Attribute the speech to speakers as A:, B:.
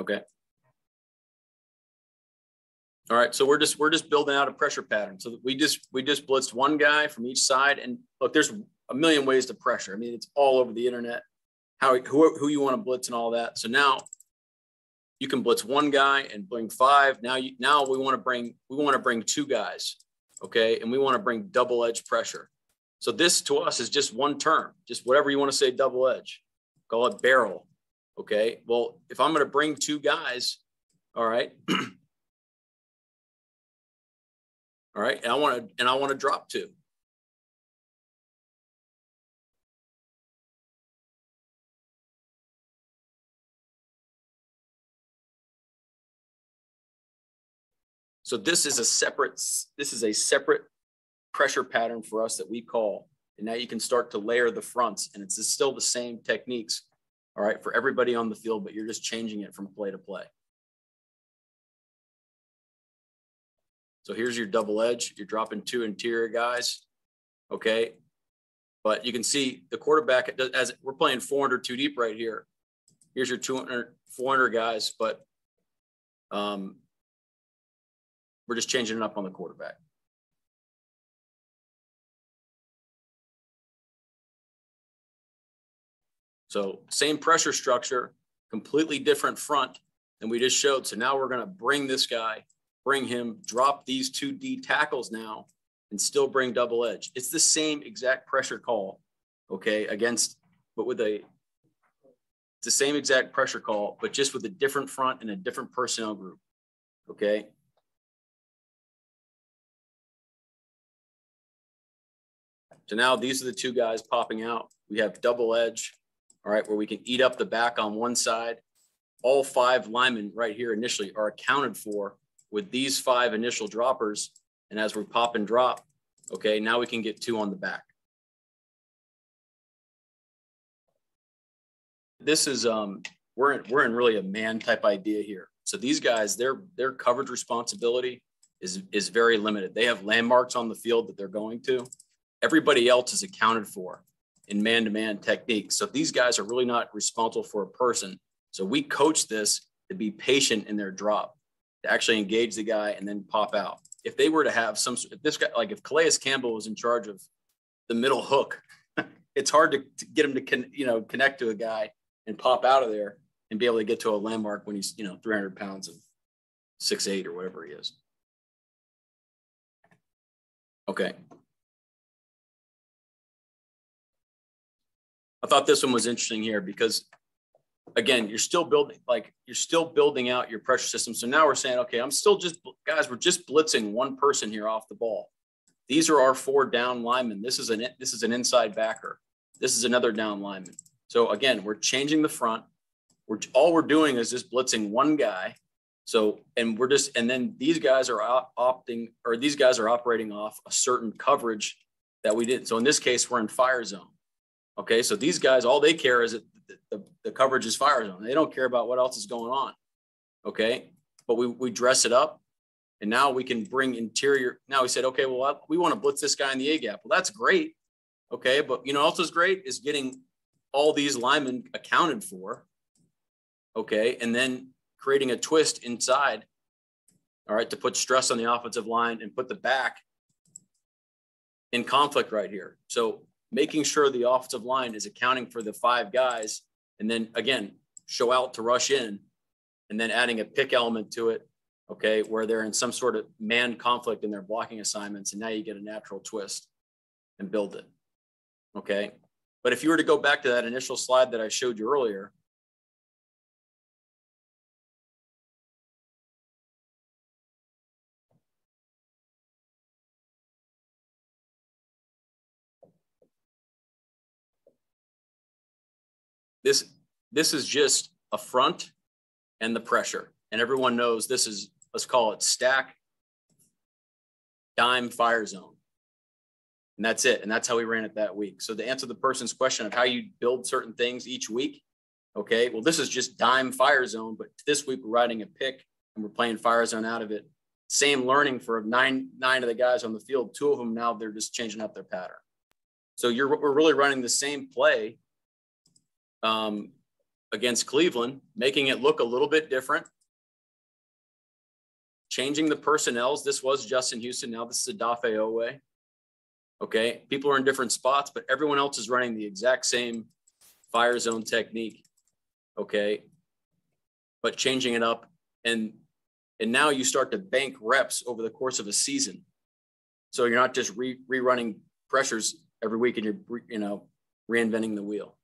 A: Okay. All right, so we're just we're just building out a pressure pattern. So we just we just blitzed one guy from each side, and look, there's a million ways to pressure. I mean, it's all over the internet. How who who you want to blitz and all that. So now you can blitz one guy and bring five. Now you now we want to bring we want to bring two guys, okay, and we want to bring double edge pressure. So this to us is just one term, just whatever you want to say, double edge. Call it barrel. Okay. Well, if I'm going to bring two guys, all right. all right. And I want to and I want to drop two. So this is a separate, this is a separate pressure pattern for us that we call. And now you can start to layer the fronts and it's still the same techniques, all right, for everybody on the field, but you're just changing it from play to play. So here's your double edge. You're dropping two interior guys, okay? But you can see the quarterback, as we're playing 400 too deep right here. Here's your 200, 400 guys, but um, we're just changing it up on the quarterback. So same pressure structure, completely different front than we just showed. So now we're going to bring this guy, bring him, drop these two D tackles now, and still bring double edge. It's the same exact pressure call, okay, against, but with a, it's the same exact pressure call, but just with a different front and a different personnel group, okay? So now these are the two guys popping out. We have double edge, all right, where we can eat up the back on one side. All five linemen right here initially are accounted for with these five initial droppers. And as we pop and drop, okay, now we can get two on the back. This is, um, we're in, we're in really a man type idea here. So these guys, their, their coverage responsibility is, is very limited. They have landmarks on the field that they're going to everybody else is accounted for in man-to-man techniques. So these guys are really not responsible for a person. So we coach this to be patient in their drop, to actually engage the guy and then pop out. If they were to have some, if this guy, like if Calais Campbell was in charge of the middle hook, it's hard to, to get him to, con, you know, connect to a guy and pop out of there and be able to get to a landmark when he's, you know, 300 pounds and six, eight or whatever he is. Okay. I thought this one was interesting here because again, you're still building like you're still building out your pressure system. So now we're saying, okay, I'm still just guys, we're just blitzing one person here off the ball. These are our four down linemen. This is an this is an inside backer. This is another down lineman. So again, we're changing the front. We're all we're doing is just blitzing one guy. So and we're just and then these guys are opting or these guys are operating off a certain coverage that we did. So in this case, we're in fire zone. Okay, so these guys, all they care is that the, the, coverage is fire zone. They don't care about what else is going on. Okay, but we, we dress it up and now we can bring interior. Now we said, okay, well, we want to blitz this guy in the A gap. Well, that's great. Okay, but you know, also is great is getting all these linemen accounted for. Okay, and then creating a twist inside. All right, to put stress on the offensive line and put the back in conflict right here. So making sure the offensive line is accounting for the five guys, and then again, show out to rush in, and then adding a pick element to it, okay, where they're in some sort of man conflict in their blocking assignments, and now you get a natural twist and build it. Okay. But if you were to go back to that initial slide that I showed you earlier, This, this is just a front and the pressure. And everyone knows this is, let's call it stack, dime, fire zone. And that's it. And that's how we ran it that week. So to answer the person's question of how you build certain things each week, okay, well, this is just dime fire zone, but this week we're riding a pick and we're playing fire zone out of it. Same learning for nine, nine of the guys on the field. Two of them now they're just changing up their pattern. So you're we're really running the same play um, against Cleveland, making it look a little bit different. Changing the personnels. This was Justin Houston. Now this is Odafe Oweh. Okay. People are in different spots, but everyone else is running the exact same fire zone technique. Okay. But changing it up and and now you start to bank reps over the course of a season. So you're not just re- rerunning pressures every week and you're, you know, reinventing the wheel.